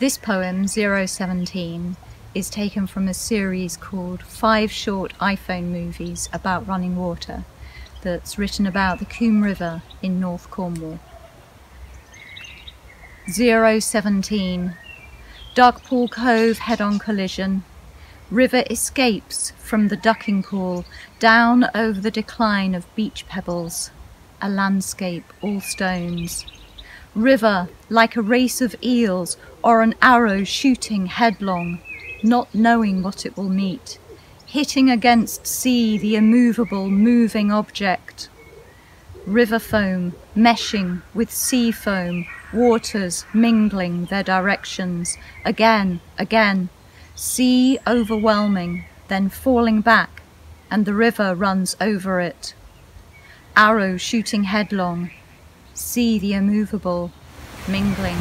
This poem, 017, is taken from a series called Five Short iPhone Movies About Running Water that's written about the Coombe River in North Cornwall. 017 Darkpool Cove head-on collision. River escapes from the ducking pool down over the decline of beach pebbles. A landscape all stones river like a race of eels or an arrow shooting headlong, not knowing what it will meet, hitting against sea the immovable moving object. River foam meshing with sea foam, waters mingling their directions, again, again, sea overwhelming, then falling back, and the river runs over it. Arrow shooting headlong, see the immovable mingling